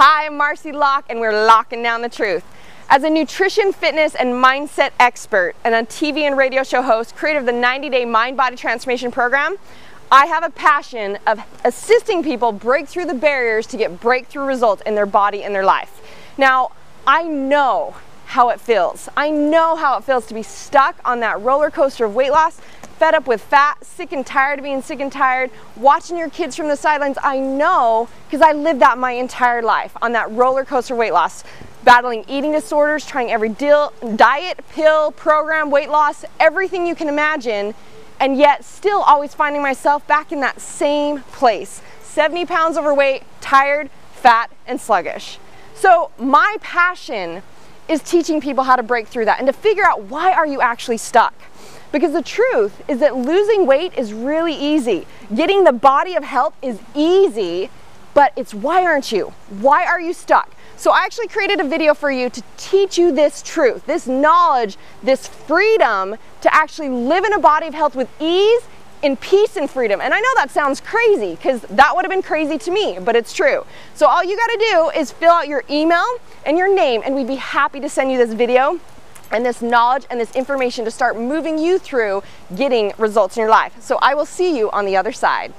Hi, I'm Marci Lock, and we're locking down the truth. As a nutrition, fitness, and mindset expert, and a TV and radio show host, creator of the 90 Day Mind Body Transformation Program, I have a passion of assisting people break through the barriers to get breakthrough results in their body and their life. Now, I know how it feels. I know how it feels to be stuck on that roller coaster of weight loss fed up with fat, sick and tired of being sick and tired, watching your kids from the sidelines. I know because I lived that my entire life on that roller coaster weight loss, battling eating disorders, trying every deal, diet, pill, program, weight loss, everything you can imagine, and yet still always finding myself back in that same place 70 pounds overweight, tired, fat, and sluggish. So, my passion is teaching people how to break through that and to figure out why are you actually stuck. Because the truth is that losing weight is really easy. Getting the body of health is easy, but it's why aren't you? Why are you stuck? So I actually created a video for you to teach you this truth, this knowledge, this freedom to actually live in a body of health with ease in peace and freedom. And I know that sounds crazy because that would have been crazy to me, but it's true. So all you got to do is fill out your email and your name and we'd be happy to send you this video and this knowledge and this information to start moving you through getting results in your life. So I will see you on the other side.